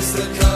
It's the color.